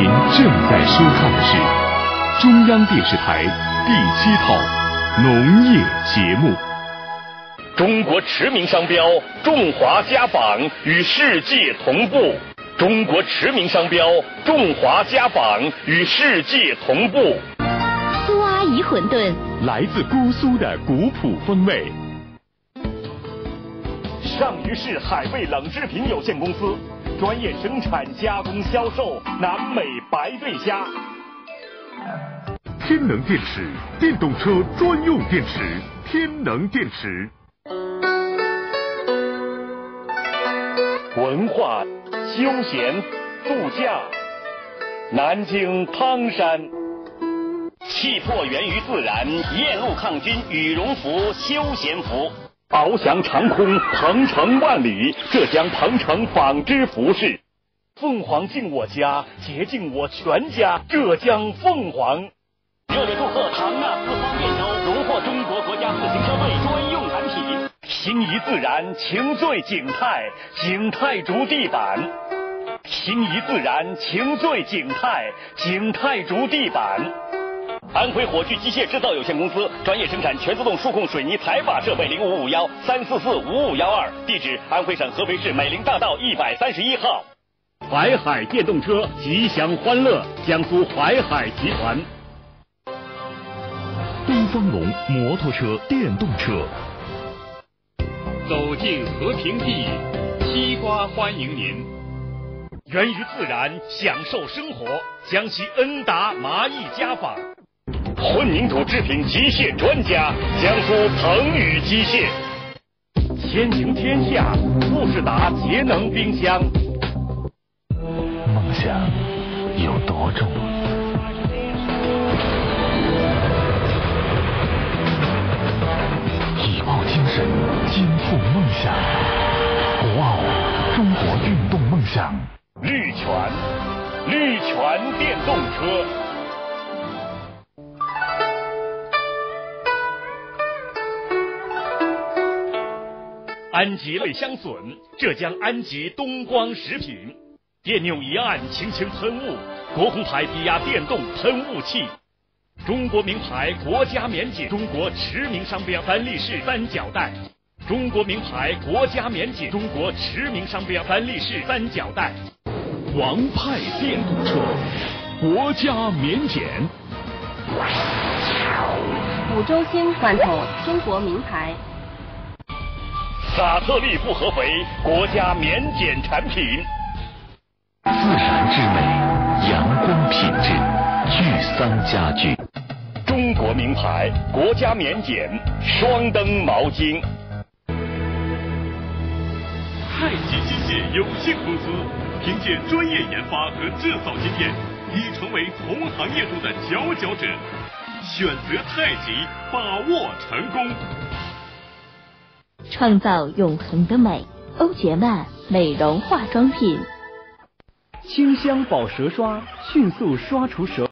您正在收看的是中央电视台第七套农业节目。中国驰名商标中华家纺与世界同步。中国驰名商标中华家纺与世界同步。苏阿姨馄饨，来自姑苏的古朴风味。上虞市海味冷制品有限公司专业生产、加工、销售南美白对虾。天能电池，电动车专用电池，天能电池。文化、休闲、度假，南京汤山。气魄源于自然，燕鹿抗菌羽绒服、休闲服。翱翔长空，鹏程万里。浙江鹏程纺织服饰，凤凰进我家，洁净我全家。浙江凤凰，热烈祝贺唐纳斯方便州荣获中国国家自行车队专用产品。心仪自然，情醉景泰，景泰竹地板。心仪自然，情醉景泰，景泰竹地板。安徽火炬机械制造有限公司专业生产全自动数控水泥采法设备，零五五幺三四四五五幺二，地址安徽省合肥市美林大道一百三十一号。淮海电动车，吉祥欢乐，江苏淮海集团。东方龙摩托车、电动车。走进和平地，西瓜欢迎您。源于自然，享受生活，江西恩达麻艺家纺。混凝土制品机械专家，江苏腾宇机械，千行天下，富士达节能冰箱。梦想有多重？以傲精神，肩负梦想。国奥，中国运动梦想。绿泉，绿泉电动车。安吉类香笋，浙江安吉东光食品。电钮一按，轻轻喷雾，国红牌低压电动喷雾器。中国名牌国家免检，中国驰名商标三立式三角带。中国名牌国家免检，中国驰名商标三立式三角带。王派电动车，国家免检。五洲星罐头，中国名牌。撒特利复合肥，国家免检产品。自然之美，阳光品质，聚桑家居。中国名牌国家免检双灯毛巾。太极机械有限公司凭借专业研发和制造经验，已成为同行业中的佼佼者。选择太极，把握成功。创造永恒的美，欧洁曼美容化妆品。清香保舌刷，迅速刷除舌。